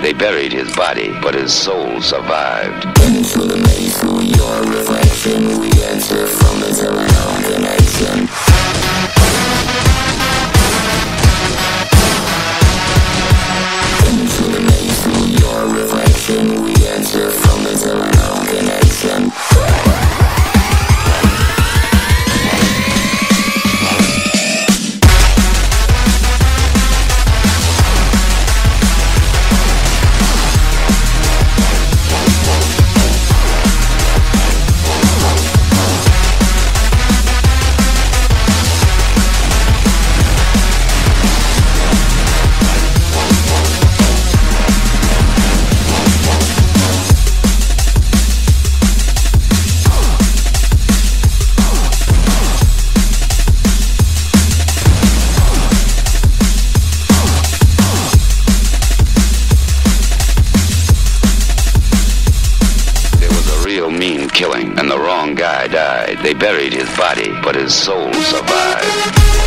They buried his body, but his soul survived. Into the maze through your reflection, we enter from the telephone connection. Real mean killing, and the wrong guy died. They buried his body, but his soul survived.